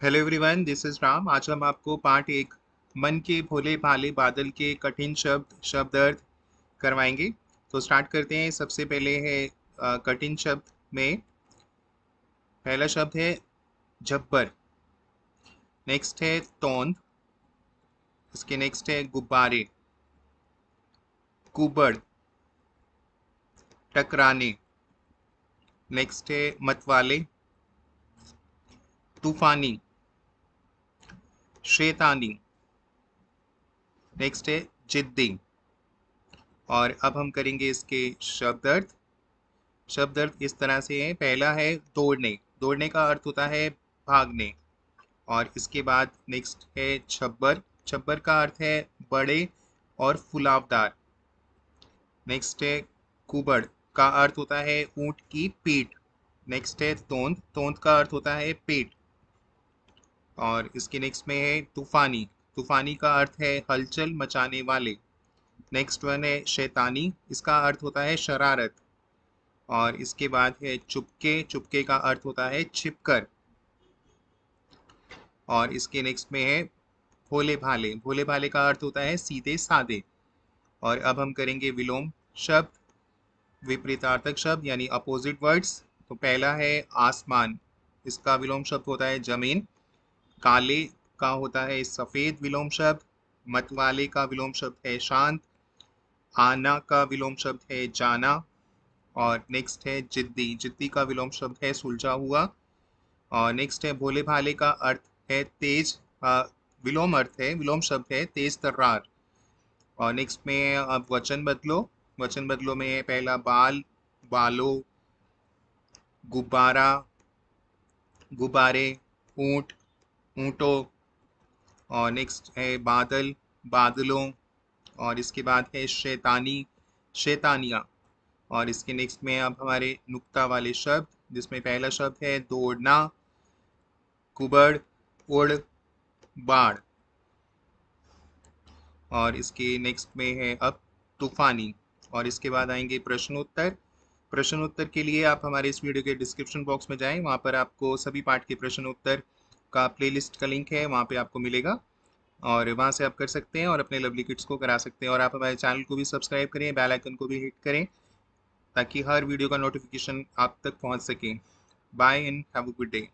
Hello everyone this is Ram आज हम आपको पार्ट एक, मन के भोले भाले बादल के कठिन शब्द शब्द अर्थ करवाएँगे। तो स्टार्ट करते हैं। सबसे पहले है कठिन शब्द में, पहला शब्द है झब्बर। नेक्स्ट है तोंद। इसके नेक्स्ट है गुब्बारे। कुबड़। टकराने। नेक्स्ट है मतवाले। तूफानी। शैतानी नेक्स्ट है, जिद्दी। और अब हम करेंगे इसके शब्द अर्थ शब्द अर्थ इस तरह से है, पहला है दौड़ने। दौड़ने का अर्थ होता है भागने। और इसके बाद नेक्स्ट है छब्बर। छब्बर का अर्थ है बड़े और फुलावदार। नेक्स्ट है कुबड़ का अर्थ होता है ऊँट की पीठ। नेक्स्ट है तोंद। तोंद का अर्थ होता है पेट। और इसके नेक्स्ट में है तूफानी। तूफानी का अर्थ है हलचल मचाने वाले। नेक्स्ट वन है शैतानी। इसका अर्थ होता है शरारत। और इसके बाद है चुपके। चुपके का अर्थ होता है छिपकर। और इसके नेक्स्ट में है भोले भाले। भोले भाले का अर्थ होता है सीधे सादे और अब हम करेंगे विलोम। शब्द। विपरीतार्थक शब्द यानी अपोजिट वर्ड्स तो पहला है आसमान। इसका विलोम शब्द होता है ज़मीन। काले का होता है सफ़ेद विलोम शब्द मतवाले का विलोम शब्द है शांत आना का विलोम शब्द है जाना और नेक्स्ट है जिद्दी जिद्दी का विलोम शब्द है सुलझा हुआ और नेक्स्ट है भोले भाले का अर्थ है तेज आ, विलोम अर्थ है विलोम शब्द है तेज तर्रार और नेक्स्ट में अब वचन बदलो वचन बदलो में पहला बाल बालो गुब्बारा गुब्बारे ऊँट ऊँटों और नेक्स्ट है बादल, बादलों और इसके बाद है शैतानी, शैतानिया। और इसके नेक्स्ट में अब हमारे नुक्ता वाले शब्द, जिसमें पहला शब्द है दौड़ना, कुबड़, उड़ बाढ़ और इसके नेक्स्ट में है अब तूफानी। और इसके बाद आएँगे प्रश्नोत्तर। प्रश्नोत्तर के लिए आप हमारे इस वीडियो के डिस्क्रिप्शन बॉक्स में जाएँ, वहाँ पर आपको सभी पाठ के प्रश्नोत्तर का प्लेलिस्ट का लिंक है, वहाँ पे आपको मिलेगा। और वहाँ से आप कर सकते हैं और अपने लवली किट्स को करा सकते हैं। और आप हमारे चैनल को भी सब्सक्राइब करें बेल आइकन को भी हिट करें, ताकि हर वीडियो का नोटिफिकेशन आप तक पहुँच सके। Bye and have a good day